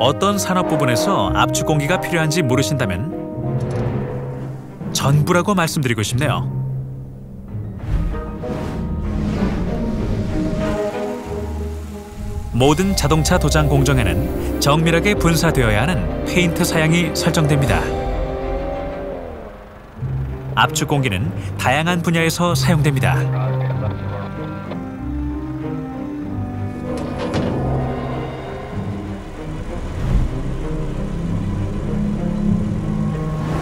어떤 산업 부분에서 압축 공기가 필요한지 모르신다면 전부라고 말씀드리고 싶네요. 모든 자동차 도장 공정에는 정밀하게 분사되어야 하는 페인트 사양이 설정됩니다. 압축 공기는 다양한 분야에서 사용됩니다.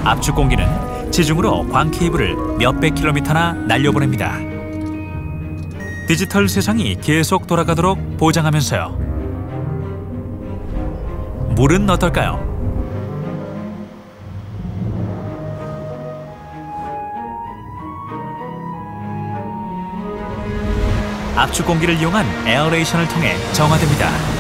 압축 공기는 지중으로 광 케이블을 몇백 킬로미터나 날려보냅니다. 디지털 세상이 계속 돌아가도록 보장하면서요. 물은 어떨까요? 압축 공기를 이용한 aeration을 통해 정화됩니다.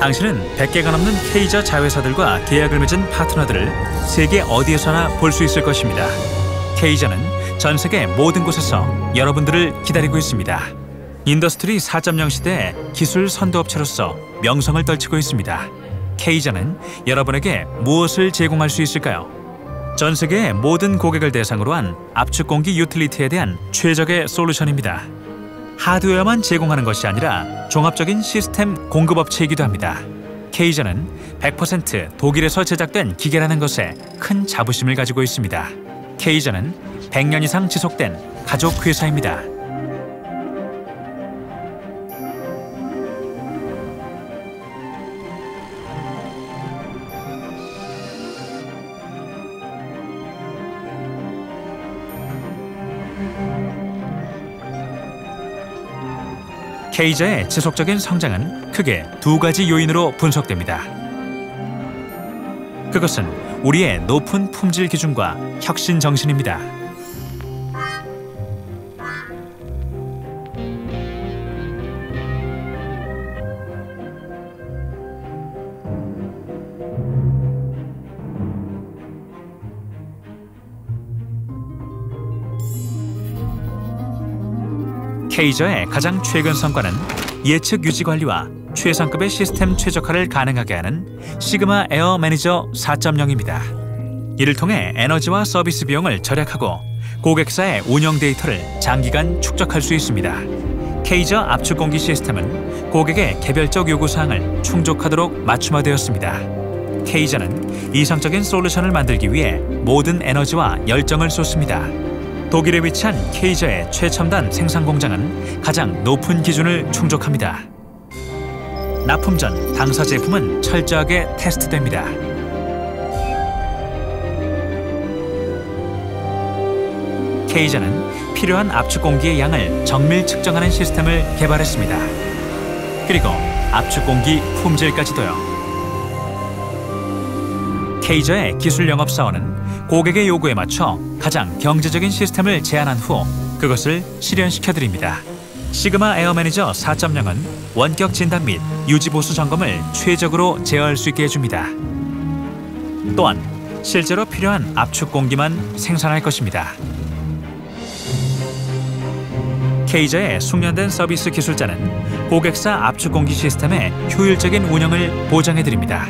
당신은 100개가 넘는 케이저 자회사들과 계약을 맺은 파트너들을 세계 어디에서나 볼 수 있을 것입니다. 케이저는 전 세계 모든 곳에서 여러분들을 기다리고 있습니다. industry 4.0 시대의 기술 선도업체로서 명성을 떨치고 있습니다. 케이저는 여러분에게 무엇을 제공할 수 있을까요? 전 세계의 모든 고객을 대상으로 한 압축 공기 유틸리티에 대한 최적의 솔루션입니다. 하드웨어만 제공하는 것이 아니라 종합적인 시스템 공급업체이기도 합니다. 케이저는 100% 독일에서 제작된 기계라는 것에 큰 자부심을 가지고 있습니다. 케이저는 100년 이상 지속된 가족 회사입니다. 케이저의 지속적인 성장은 크게 두 가지 요인으로 분석됩니다. 그것은 우리의 높은 품질 기준과 혁신 정신입니다. 케이저의 가장 최근 성과는 예측 유지 관리와 최상급의 시스템 최적화를 가능하게 하는 Sigma Air Manager 4.0입니다. 이를 통해 에너지와 서비스 비용을 절약하고 고객사의 운영 데이터를 장기간 축적할 수 있습니다. 케이저 압축 공기 시스템은 고객의 개별적 요구 사항을 충족하도록 맞춤화되었습니다. 케이저는 이상적인 솔루션을 만들기 위해 모든 에너지와 열정을 쏟습니다. 독일에 위치한 케이저의 최첨단 생산 공장은 가장 높은 기준을 충족합니다. 납품 전 당사 제품은 철저하게 테스트됩니다. 케이저는 필요한 압축 공기의 양을 정밀 측정하는 시스템을 개발했습니다. 그리고 압축 공기 품질까지도요. 케이저의 기술 영업 사원은 고객의 요구에 맞춰 가장 경제적인 시스템을 제안한 후 그것을 실현시켜 드립니다. Sigma Air Manager 4.0은 원격 진단 및 유지 보수 점검을 최적으로 제어할 수 있게 해줍니다. 또한 실제로 필요한 압축 공기만 생산할 것입니다. 케이저의 숙련된 서비스 기술자는 고객사 압축 공기 시스템의 효율적인 운영을 보장해 드립니다.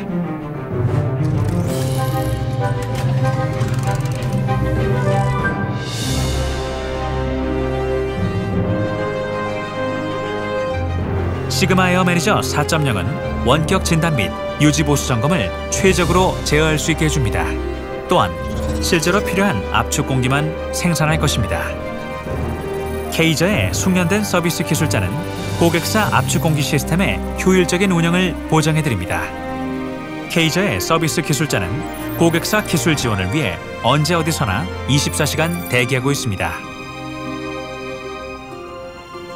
Sigma Air Manager 4.0은 원격 진단 및 유지 보수 점검을 최적으로 제어할 수 있게 해줍니다. 또한 실제로 필요한 압축 공기만 생산할 것입니다. 케이저의 숙련된 서비스 기술자는 고객사 압축 공기 시스템의 효율적인 운영을 보장해 드립니다. 케이저의 서비스 기술자는 고객사 기술 지원을 위해 언제 어디서나 24시간 대기하고 있습니다.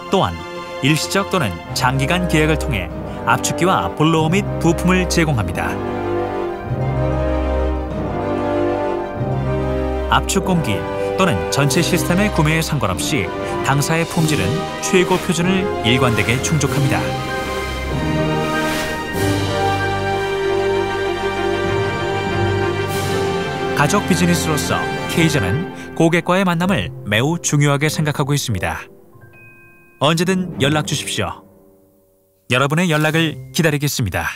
또한 일시적 또는 장기간 계약을 통해 압축기와 볼로어 및 부품을 제공합니다. 압축 공기 또는 전체 시스템의 구매에 상관없이 당사의 품질은 최고 표준을 일관되게 충족합니다. 가족 비즈니스로서 케이저는 고객과의 만남을 매우 중요하게 생각하고 있습니다. 언제든 연락 주십시오. 여러분의 연락을 기다리겠습니다.